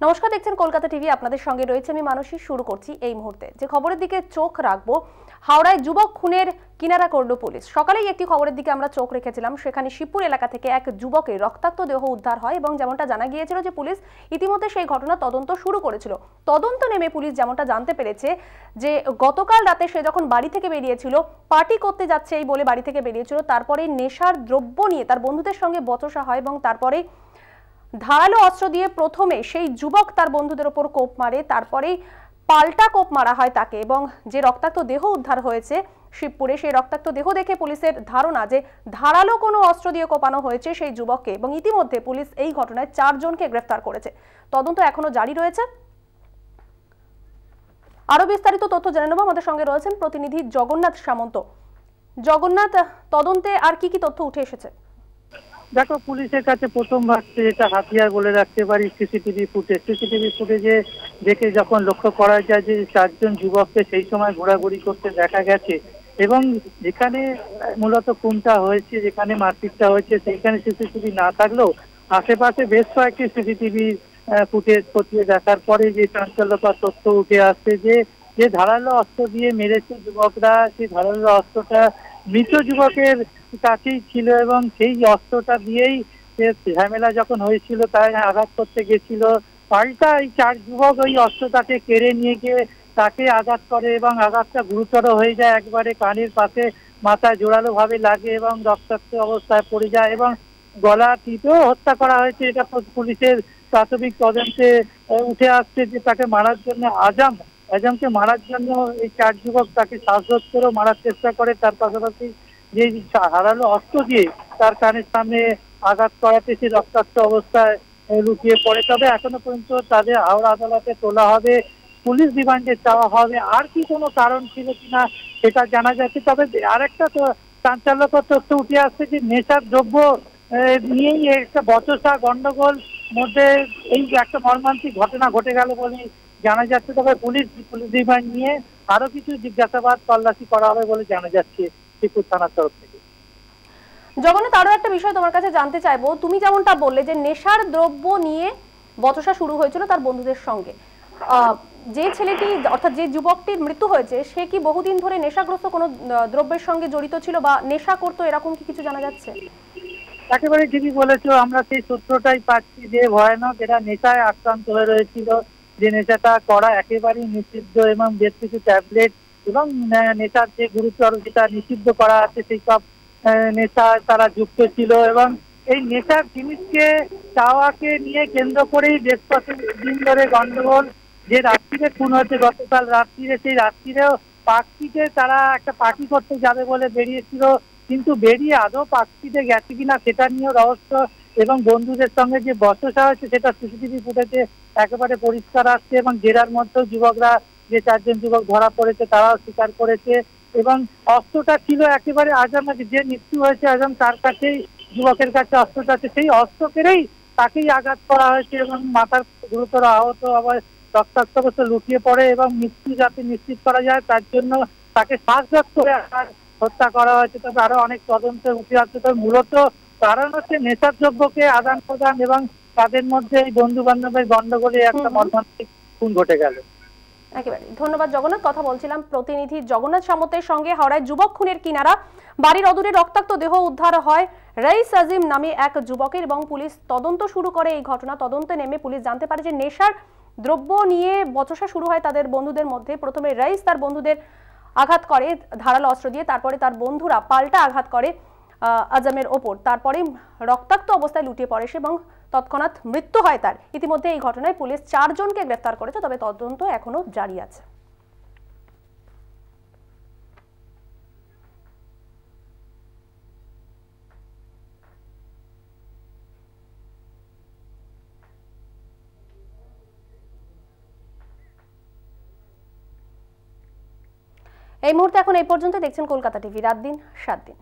নমস্কার, দেখছেন কলকাতা টিভি। আপনাদের সঙ্গে রয়েছে আমি মানসী। শুরু করছি এই মুহূর্তে। যে খবরের দিকে চোখ রাখব, হাওড়ায় যুবক খুনের কিনারা করল পুলিশ। সকালেই একটি খবরের দিকে আমরা চোখ রেখেছিলাম। সেখানে শিবপুর এলাকা থেকে এক যুবকের রক্তাক্ত দেহ উদ্ধার হয় এবং যেমনটা জানা গিয়েছিল যে পুলিশ ইতিমধ্যে সেই ঘটনা তদন্ত শুরু করেছিল। তদন্ত নেমে পুলিশ যেমনটা জানতে পেরেছে যে গতকাল রাতে সে যখন বাড়ি থেকে বেরিয়েছিল, পার্টি করতে যাচ্ছে এই বলে বাড়ি থেকে বেরিয়েছিল, তারপরে নেশার দ্রব্য নিয়ে তার বন্ধুদের সঙ্গে বচসা হয় এবং তারপরে ধারালো অস্ত্র দিয়ে প্রথমে সেই যুবক তার বন্ধুদের ওপর কোপ মারে, তারপরেই পাল্টা কোপ মারা হয় তাকে এবং যে রক্তাক্ত দেহ উদ্ধার হয়েছে শিবপুরে, সেই রক্তাক্ত দেহ দেখে পুলিশের ধারণা যে ধারালো কোনো অস্ত্র দিয়ে কোপানো হয়েছে সেই যুবককে এবং ইতিমধ্যে পুলিশ এই ঘটনায় চারজনকে গ্রেফতার করেছে। তদন্ত এখনও জারি রয়েছে। আরও বিস্তারিত তথ্য জেনে নেব। আমাদের সঙ্গে রয়েছেন প্রতিনিধি জগন্নাথ সামন্ত। জগন্নাথ, তদন্তে আর কি কি তথ্য উঠে এসেছে? দেখো, পুলিশের কাছে প্রথম ভাবছে যেটা হাতিয়ার বলে রাখতে পারি, সিসিটিভি ফুটেজ। সিসিটিভি ফুটেজে দেখে যখন লক্ষ্য করা যায় যে চারজন যুবককে সেই সময় ঘোরাঘুরি করতে দেখা গেছে এবং যেখানে মূলত খুনটা হয়েছে, যেখানে মারপিটটা হয়েছে, সেইখানে সিসিটিভি না থাকলেও আশেপাশে বেশ কয়েকটি সিসিটিভি ফুটেজ খতিয়ে দেখার পরে যে চাঞ্চল্যকর তথ্য উঠে আসছে যে যে ধারালো অস্ত্র দিয়ে মেরেছে যুবকরা, সেই ধারালো অস্ত্রটা মৃত যুবকের কাছেই ছিল এবং সেই অস্ত্রটা দিয়েই ঝামেলা যখন হয়েছিল, তাই আঘাত করতে গেছিল। পাল্টা এই চার যুবক ওই অস্ত্রটাকে কেড়ে নিয়ে গিয়ে তাকে আঘাত করে এবং আঘাতটা গুরুতর হয়ে যায় একবারে কানের পাশে, মাথায় জোরালো ভাবে লাগে এবং রক্তাক্ত অবস্থায় পড়ে যায় এবং গলা টিপেও হত্যা করা হয়েছে। এটা পুলিশের প্রাথমিক তদন্তে উঠে আসছে যে তাকে মারার জন্য আজাম আজমকে মারার জন্য এই চার যুবক তাকে শ্বাসরোধ করেও মারার চেষ্টা করে, তার পাশাপাশি যে হারালো অস্ত্র দিয়ে তার কানের সামনে আঘাত করাতে সে রক্তাক্ত অবস্থায় লুকিয়ে পড়ে। তবে এখনও পর্যন্ত তাদের হাওড়া আদালতে তোলা হবে, পুলিশ রিমান্ডে চাওয়া হবে। আর কি কোনো কারণ ছিল কিনা সেটা জানা যাচ্ছে। তবে আরেকটা তো চাঞ্চল্যকর তথ্য উঠে আসছে যে নেশার দ্রব্য নিয়েই একটা বচসা গন্ডগোল মধ্যে এই একটা মর্মান্তিক ঘটনা ঘটে গেল বলে জানা যাচ্ছে তবে পুলিশ পুলিশ রিমান্ড নিয়ে আরও কিছু জিজ্ঞাসাবাদ তল্লাশি করা হবে বলে জানা যাচ্ছে শিবপুর থানার তরফ থেকে। জগন্নাথ আরও একটা বিষয় তোমার কাছে জানতে চাইব। তুমি যেমনটা বললে যে নেশার দ্রব্য নিয়ে বচসা শুরু হয়েছিল তার বন্ধুদের সঙ্গে। যে ছেলেটি অর্থাৎ যে যুবকটির মৃত্যু হয়েছে সে কি বহুদিন ধরে নেশাগ্রস্ত কোনো দ্রব্যের সঙ্গে জড়িত ছিল বা নেশা করতো এরকম কি কিছু জানা যাচ্ছে? একেবারে ঠিকই বলেছ আমরা সেই সূত্রটাই পাচ্ছি যে ভয়ানক এরা নেশায় আক্রান্ত হয়ে রয়েছিল। যে নেশাটা করা একেবারেই নিষিদ্ধ এবং বেশ কিছু ট্যাবলেট এবং নেশার যে গুরুতর যেটা নিষিদ্ধ করা আছে, সেই সব নেশা তারা যুক্ত ছিল এবং এই নেশার জিনিসকে, চাওয়াকে নিয়ে কেন্দ্র করেই বেশ দিন ধরে গন্ডগোল যে রাত্রিরে খুন হয়েছে, গতকাল রাত্রিরে, সেই রাত্রিরেও পার্কটিতে তারা একটা পার্টি করতে যাবে বলে বেরিয়েছিল। কিন্তু বেরিয়ে আদৌ পার্কটিতে গেছে কিনা সেটা নিয়েও রহস্য এবং বন্ধুদের সঙ্গে যে বসসা হয়েছে সেটা সিসিটিভি ফুটেজে একেবারে পরিষ্কার আসছে এবং জেরার মধ্যেও যুবকরা, যে চারজন যুবক ধরা পড়েছে, তারাও স্বীকার করেছে এবং অস্ত্রটা ছিল একেবারে আজম যে মৃত্যু হয়েছে আজম তার কাছেই, যুবকের কাছে অস্ত্রটা আছে, সেই অস্ত্র কেড়েই তাকেই আঘাত করা হয়েছে এবং মাথার গুরুতর আহত আবার রক্তাক্ত অবস্থা লুকিয়ে পড়ে এবং মৃত্যু যাতে নিশ্চিত করা যায়, তার জন্য তাকে শ্বাসরোধ করে হত্যা করা হয়েছে। তবে আরও অনেক তদন্তে উঠে আসছে তবে মূলত কারণ হচ্ছে নেশার দ্রব্যকে আদান প্রদান এবং তাদের মধ্যে এই বন্ধু বান্ধবের গন্ডগোলে একটা মর্মান্তিক খুন ঘটে গেল। একেবারে। ধন্যবাদ জগন্নাথ। কথা বলছিলাম প্রতিনিধি জগন্নাথ সামতের সঙ্গে। হাওড়ায় যুবক খুনের কিনারা। বাড়ির অদূরে রক্তাক্ত দেহ উদ্ধার হয় রাইস আজিম নামে এক যুবকের এবং পুলিশ তদন্ত শুরু করে এই ঘটনা। তদন্তে নেমে পুলিশ জানতে পারে যে নেশার দ্রব্য নিয়ে বচসা শুরু হয় তাদের বন্ধুদের মধ্যে। প্রথমে রাইস তার বন্ধুদের আঘাত করে ধারালো অস্ত্র দিয়ে। তারপরে তার বন্ধুরা পাল্টা আঘাত করে। আজমের ওপর। তারপরে রক্তাক্ত অবস্থায় লুটিয়ে পড়ে সে এবং তৎক্ষণাৎ মৃত্যু হয় তার। ইতিমধ্যে এই ঘটনায় পুলিশ চারজনকে গ্রেফতার করেছে, তবে তদন্ত এখনও জারি আছে। এই মুহূর্তে এখন এই পর্যন্ত দেখছেন কলকাতা টিভি, রাত দিন, সাত দিন।